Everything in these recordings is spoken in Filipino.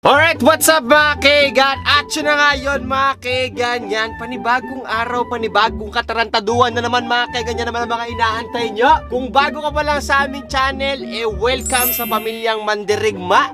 Alright, what's up mga kaigan? Action na nga yun mga kaigan Yan, panibagong araw, panibagong katarantaduan na naman mga kaigan Yan naman ang mga inaantay nyo. Kung bago ka pa lang sa aming channel, eh welcome sa pamilyang Mandirigma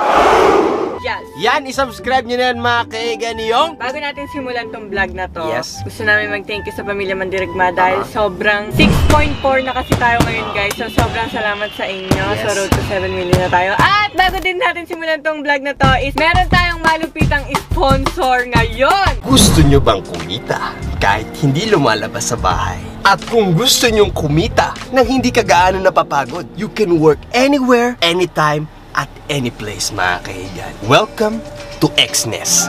Yes. Yan, isubscribe nyo na yan mga kaigan yung Bago natin simulan tong vlog na to, Yes. gusto namin mag-thank you sa Pamilya Mandirigma dahil sobrang 6.4 na kasi tayo ngayon guys. So sobrang salamat sa inyo. Yes. So road to 7 million na tayo. At bago din natin simulan tong vlog na to is meron tayong malupitang sponsor ngayon. Gusto nyo bang kumita kahit hindi lumalabas sa bahay? At kung gusto nyong kumita nang hindi ka gaano napapagod, you can work anywhere, anytime, at any place mga kaigan. Welcome to Xness.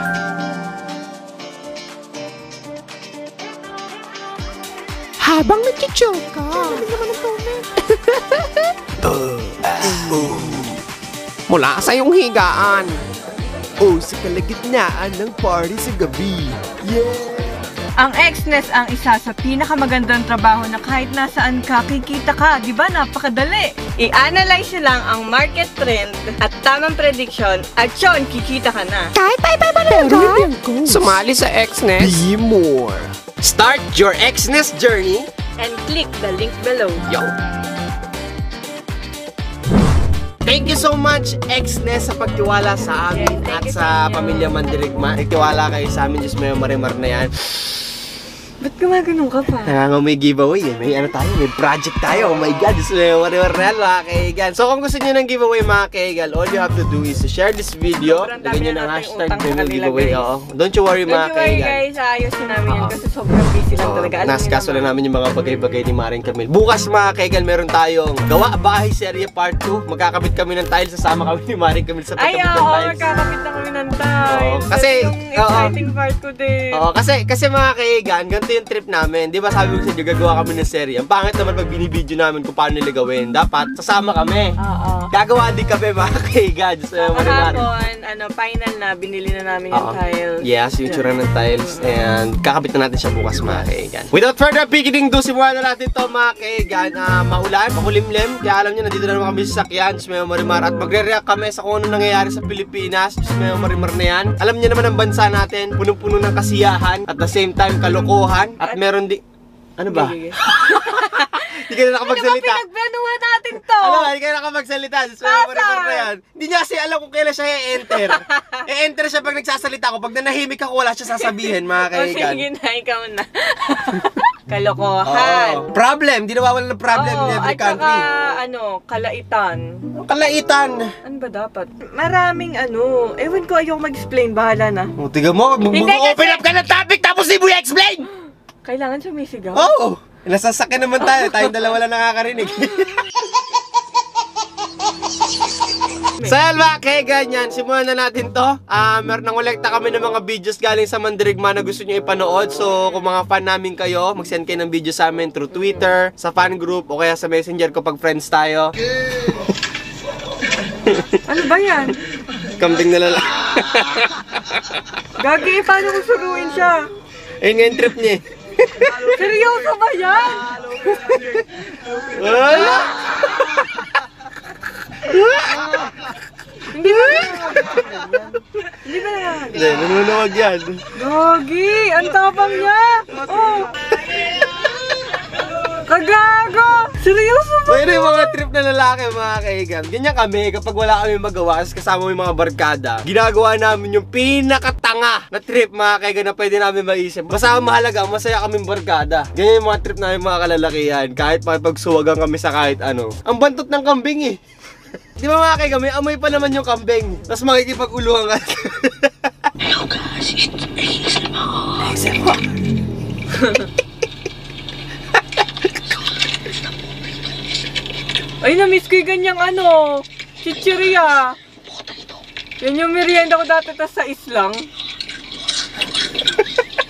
Habang nag-chill ka. Mula sa iyong higaan. O sa kalagitnaan ng party sa gabi. Yeah! Ang Xness ang isa sa pinakamagandang trabaho na kahit nasaan ka, kikita ka. Di ba? Napakadali. I-analyze nyo lang ang market trend at tamang prediction at yun, kikita ka na. Kahit pa iba na Sumali sa Xness. Be more. Start your Xness journey. And click the link below. Yo! Thank you so much, Xness, sa pagtiwala sa amin at sa pamilya Mandirigma. Nagtiwala kayo sa amin, Diyos may marimar na yan. Ba't gumagano'n ka pa? Nangangaw may giveaway eh. May ano tayo, may project tayo. Oh my God, marimar na yan, mga kaigan. So kung gusto nyo ng giveaway, mga kaigan, all you have to do is to share this video. Lagyan nyo na ng hashtag may kanila, giveaway. Oo. Don't you worry, mga Don't you worry guys, ayusin namin yan Oo. kasi sobrang busy lang Oo, talaga. Alam niyo Naskaso lang namin yung mga bagay-bagay ni Maring Camille. Bukas mga kaigan, meron tayong gawa bahay serye part 2. Magkakabit kami ng tiles, sasama kami ni Maring Camille sa Ay, pagkabit oo, ng tiles. magkakapit na kami ng time. Oo, kasi- oo. Exciting part ko din. Oo, kasi kasi mga kaigan, ganito yung trip namin. 'Di ba sabi ko sa inyo, gagawa kami ng serye. Ang pangit naman pag binibideo namin kung paano nila gawin. Dapat sasama kami. Oo. Gagawa din kami mga kaigan. Just uh, Kahapon, ano, final na, binili na namin yung Oo. tiles. Yes, yung tsura ng tiles. And kakabit na natin siya bukas mga kaigan. Without further beginning do, simulan na natin to mga kaigan. Ah, maulan, makulimlim. Kaya alam niyo, nandito na naman kami sa sakyan. Diyos may marimar. At magre-react kami sa kung ano nangyayari sa Pilipinas. Diyos may marimar na yan. Alam niyo naman ang bansa natin. Punong-puno ng kasiyahan. At the same time, kalokohan. At meron di... Ano ba? Hindi ka na Ano ba nakapagsalita. pinagplanuhan natin to? Ano ba? Hindi ka na nakapagsalita. Nasaan? marimar na yan. Hindi niya kasi alam kung kailan siya i-enter. i-enter siya pag nagsasalita ako. Pag nanahimik ako, wala siya sasabihin, mga O kaigan. sige na, ikaw na. Kalokohan. Oo. Problem. Di nawawala ng problem Oo, in every at saka, country. ano, kalaitan. Kalaitan. Ano ba dapat? Maraming ano, ewan ko ayoko mag-explain, bahala na. O, tiga mo. Hindi Mag-open kasi- up ka ng topic tapos di mo i-explain. Kailangan sumisigaw? Oo. Oh, nasasakyan naman tayo. Tayong dalawa lang nakakarinig. So yan mga kaiganyan, simulan na natin to. Ah, meron nang kolekta kami ng mga videos galing sa Mandirigma na gusto nyo ipanood. So kung mga fan namin kayo, mag-send kayo ng video sa amin through Twitter, sa fan group, o kaya sa messenger ko pag friends tayo. Ano ba yan? Kambing na lala. Gagi, paano ko suruin siya? Ayun nga yung trip niya eh. Seryoso ba yan? Wala! Hindi ba Hindi ba na Hindi, nanunawag yan. Gagi, ang tapang niya. Oh. Kagago! Seryoso ba? Mayroon yung mga trip na lalaki, mga kaigan. Ganyan kami, kapag wala kami magawa, as kasama mo yung mga barkada, ginagawa namin yung pinakatanga na trip, mga kaigan, na pwede namin maisip. Basta ang mahalaga, masaya kaming barkada. Ganyan yung mga trip namin, mga kalalakihan. Kahit makipagsuwagan kami sa kahit ano. Ang bantot ng kambing eh. Di ba mga kaigan, may amoy pa naman yung kambing. Tapos makikipag-uluhan ka. Ay, na-miss ko yung ganyang ano. Chichiria. Yan yung merienda ko dati tas sa islang.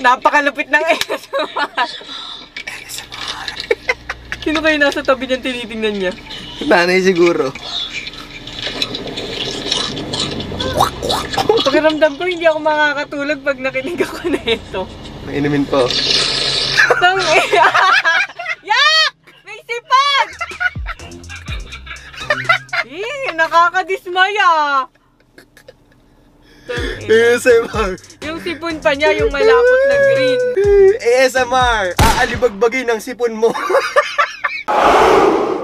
Napakalupit ng ASMR. Sino kayo nasa tabi niyan tinitingnan niya? Nanay siguro. Pakiramdam ko hindi ako makakatulog pag nakinig ako na ito. Mainumin po. Tang Yak! May sipag! Eh, nakakadismaya. ASMR. Yung sipon pa niya, yung malapot na green. ASMR. Aalibagbagin ang sipon mo.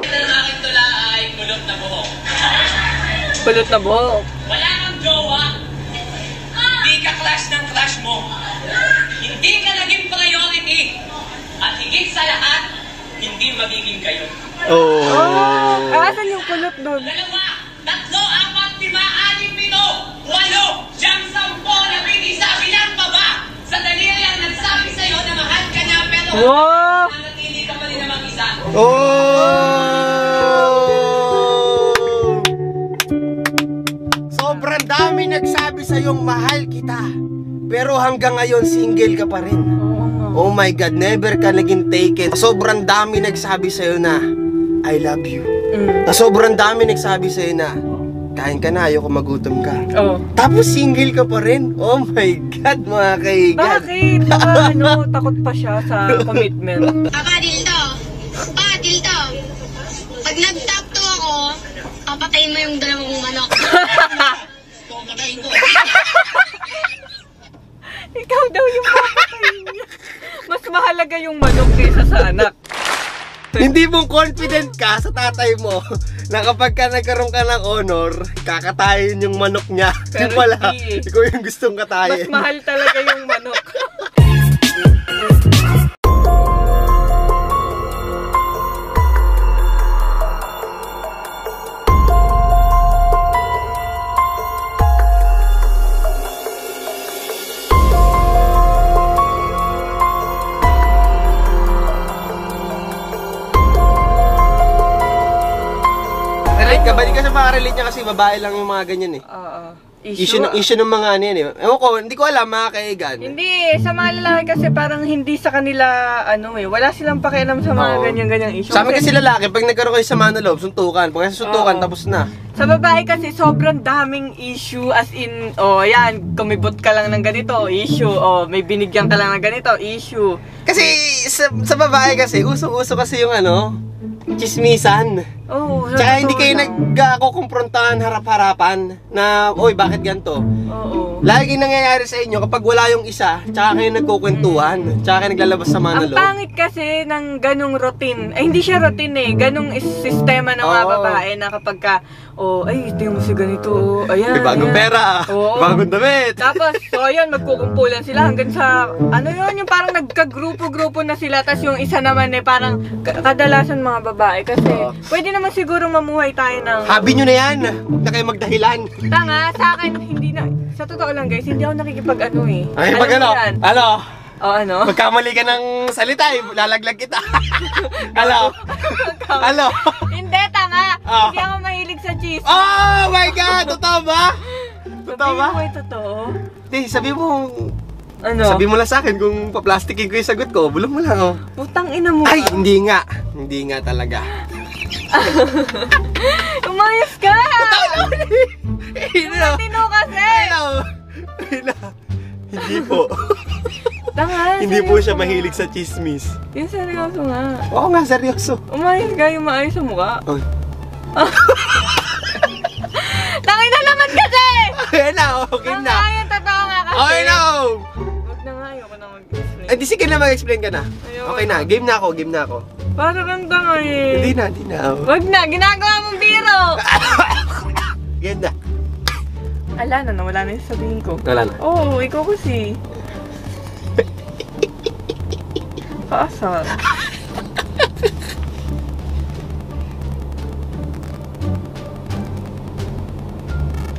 Ang aking tula ay kulot na buhok. Kulot na buhok. Wala. Hindi ka clash ng crush mo. Hindi ka naging priority. At higit sa lahat, hindi magiging kayo. oh. Ah, asan yung kulot doon? Dalawa, tatlo, apat, lima, anim, pito, walo, siyam, sampo, labing isa, bilang pa ba? Sa daliri ang nagsabi sa'yo na mahal ka niya, pero Wow! nanatili ka pa rin namang isa. Oh! Nagsabi sa mahal kita. Pero hanggang ngayon single ka pa rin. Oh my God, never ka naging taken. Sobrang dami nagsabi sa'yo na, I love you. Mm. Na sobrang dami nagsabi sa'yo na, kain ka na, ayoko magutom ka. Oh. Tapos single ka pa rin. Oh my God, mga kaigan. Bakit? Baka ano, takot pa siya sa commitment. Papa, Dildo. Papa, Dildo. Pag nag-top 2 ako, papatayin mo yung dalawang manok. Pumatayin ko. Ikaw daw yung papatayin niya. Mas mahalaga yung manok kaysa sa anak. Hindi mong confident ka sa tatay mo na kapag ka nagkaroon ka ng honor, kakatayin yung manok niya. Di Pero pala, hindi eh. ikaw yung gustong Mas katayin. mahal talaga yung manok. Ka ba? Hindi ka sa relate niya kasi babae lang yung mga ganyan eh. Oo. Issue, ng, issue ng mga ano yan eh. Ewan ko, hindi ko alam mga kaigan. Hindi, sa mga lalaki kasi parang hindi sa kanila, ano eh, wala silang pakialam sa mga Oo. ganyan-ganyang issue. Sa amin kasi lalaki, pag nagkaroon kayo sa mga loob, suntukan. Pag nasa suntukan, Oo. tapos na. Sa babae kasi sobrang daming issue as in, oh yan, kumibot ka lang ng ganito, issue. Oh, may binigyan ka lang ng ganito, issue. Kasi sa, sa babae kasi, uso-uso kasi yung ano, chismisan. Oh, sa Tsaka hindi kayo lang. nagkakukumprontahan harap-harapan na, oy, bakit ganito? Oo. Lagi nangyayari sa inyo kapag wala yung isa, tsaka kayo nagkukwentuhan, tsaka kayo naglalabas sa mga Ang loob. pangit kasi ng ganong routine. Ay, hindi siya routine eh. Ganong is- sistema ng mga Oo. babae na kapag ka, oh, ay, ito yung si ganito. oh, Ayan, May bagong ayan. pera, Oo. bagong damit. Tapos, so yun, magkukumpulan sila hanggang sa, ano yun, yung parang nagkagrupo-grupo na sila. Tapos yung isa naman eh, parang ka- kadalasan mga babae. Kasi, Oo. pwede naman siguro mamuhay tayo ng... Habi nyo na yan, huwag na kayo magdahilan. Tanga, sa akin, hindi na, sa totoo lang guys, hindi ako nakikipag ano eh. Ay, pag ano, yan? ano, O ano? magkamali ka ng salita, eh, lalaglag kita. ano, ano. hindi, tanga. Ah. Hindi ako mahilig sa cheese. Oh my God, totoo ba? Totoo ba? mo ay totoo. Hindi, sabi mo, Ano? sabi mo lang sa akin kung paplastikin ko yung sagot ko, bulong mo lang oh. Putang ina mo Ay, hindi nga. Hindi nga talaga. Umayos ka! Hello. Tino kasi! Hello. Hindi po. Tanga, Hindi po siya mahilig sa chismis. Yung seryoso nga. Oo nga, seryoso. Umayos ka yung maayos sa mukha. Oh. Tangin na naman kasi! Ayan na, okay Tanga, na. yung totoo nga kasi. Okay na. Huwag na nga, ayoko na mag-explain. Eh, di sige na mag-explain ka na. Ayoko Okay na, game na ako, game na ako. Para kang tanga eh. Hindi na, hindi na. oh. Wag na, ginagawa mong biro! Game na. Ala na, nawala na yung sabihin ko. Wala na. Oo, oh, ikaw kasi. Kaasar.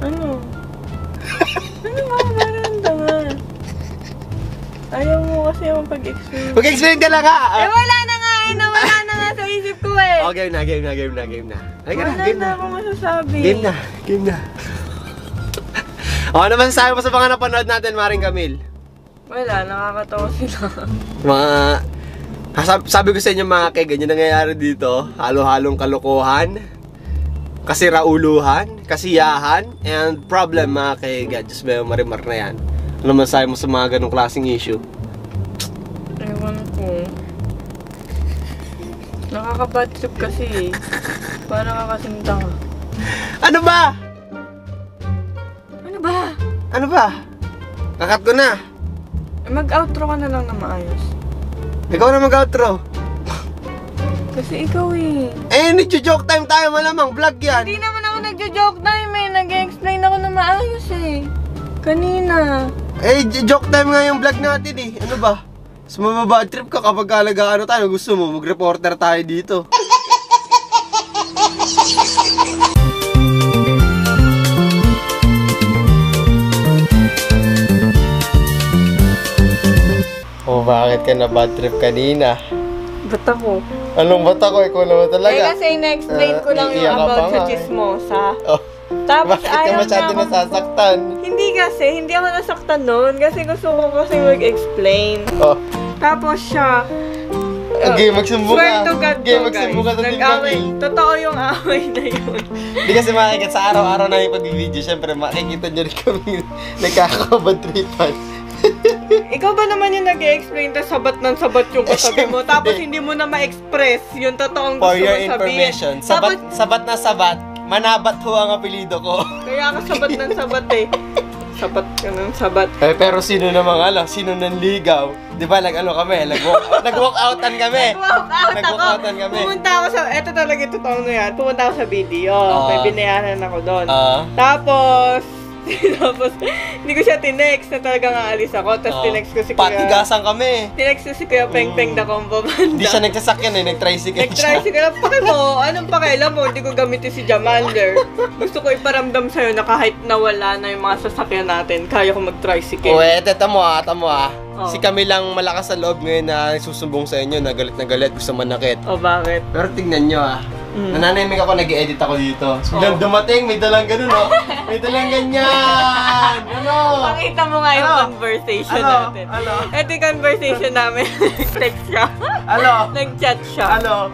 ano? Ano ba? Parang tanga. Ayaw mo kasi yung pag-explain. Mag-explain ka lang ha. Eh wala na na nga sa isip ko eh. Oh, game na, game na, game na, game na. Ay, wala na, game na na. ako masasabi. Game na, game na. O, ano man sabi mo sa mga napanood natin, Maring Camille? Wala, nakakatawa sila. Mga... Sabi, sabi ko sa inyo mga kay, ganyan nangyayari dito. Halo-halong kalokohan, kasirauluhan, kasiyahan, and problem mga kay Just may marimar na yan. Ano man sabi mo sa mga ganong klaseng issue? Nakaka-bad trip kasi eh. Para ka kasing tanga. Ano ba? Ano ba? Ano ba? Kakat ko na. Mag-outro ka na lang na maayos. Ikaw na mag-outro. Kasi ikaw eh. Eh, nagjo-joke time tayo malamang. Vlog yan. Hindi naman ako nagjo-joke time eh. Nag-explain ako na maayos eh. Kanina. Eh, j- joke time nga yung vlog natin eh. Ano ba? Mas mababad trip ka kapag kalaga ano tayo. Gusto mo, mag-reporter tayo dito. Oh, bakit ka na bad trip kanina? Ba't ako? Anong bata ko? Ikaw naman talaga. Eh kasi na-explain ko lang yung iiyak ka about sa eh. chismosa. Oh, Tapos bakit ka ayaw masyado niya ako- nasasaktan? Hindi kasi, hindi ako nasaktan noon kasi gusto ko kasi mag-explain. Oh, Tapos siya, okay, magsumbong swear ka. to God Okay, to guys, magsumbong sa nag-away. Totoo yung away na yun. Hindi kasi makikita sa araw-araw na yung pag-video, syempre makikita nyo rin kami nagkakabadripan. Ikaw ba naman yung nag-explain na sabat ng sabat yung kasabi mo, Eh, tapos hindi mo na ma-express yung totoong For gusto your mo sabihin. information, sabat, sabat na sabat, manabat ho ang apelido ko. kaya ka sabat ng sabat eh. Sabat ka ng sabat. Eh, pero sino namang ano, sino nang ligaw? Di ba, nag-ano kami, nag-walk, nag-walk outan kami. Walk out ako. Nag-walk-outan kami. Pumunta ako sa, eto talaga yung totoo na yan. Pumunta ako sa video. Ah. May binayaran ako doon. Ah. Tapos, tapos, hindi ko siya tinext na talagang aalis ako. Tapos Ah. tinext ko si Kuya. Patigasan kami. Tinext ko si Kuya Peng Peng na combo banda. Hindi siya nagsasakyan eh, nag-tricycle siya. Nag-tricycle lang. Paki mo, anong pakialam mo? Hindi ko gamitin si Jamander. Gusto ko iparamdam sa'yo na kahit nawala na yung mga sasakyan natin, kaya ko mag-tricycle. O eh, teta mo ah, tamo ah. Oh. Si kami lang malakas sa loob ngayon na susumbong sa inyo, na galit na galit, gusto manakit. O bakit? Pero tignan nyo ah. Mm. Nananahimik ako, nag-edit ako dito. Biglang Oh. dumating, may dalang ganun oh. May dalang ganyan. Ano? Pakita mo nga yung Ano? conversation Ano? natin. Ano? Ito yung conversation namin. Nag-text siya. Ano? Nag-chat siya. Ano?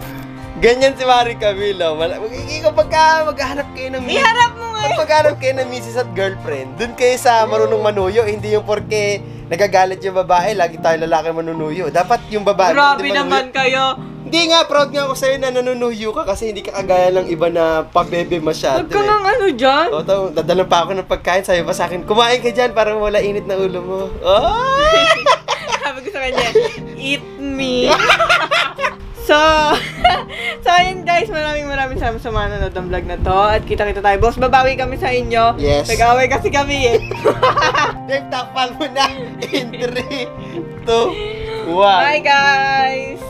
Ganyan si Marie Camilo. Mal- Mag- kapag ka maghahanap kayo ng Iharap mo nga kapag maghahanap kayo ng misis at girlfriend, dun kayo sa marunong manuyo, hindi yung porke nagagalit yung babae, lagi tayo lalaki manunuyo. Dapat yung babae. Grabe naman kayo. Hindi nga, proud nga ako sa'yo na nanunuyo ka kasi hindi ka kagaya ng iba na pabebe masyado. Huwag ka eh. nang ano dyan. O, to, dadalan pa ako ng pagkain. Sabi pa sa akin, kumain ka dyan para wala init na ulo mo. Oh! Sabi ko sa kanya, eat me. so, so ayun guys, maraming maraming salamat sa mga nanonood ng vlog na to. At kita-kita tayo. Boss, babawi kami sa inyo. Yes. Nag-away kasi kami eh. Dave, takpan mo na. In 3, 2, 1. Bye guys!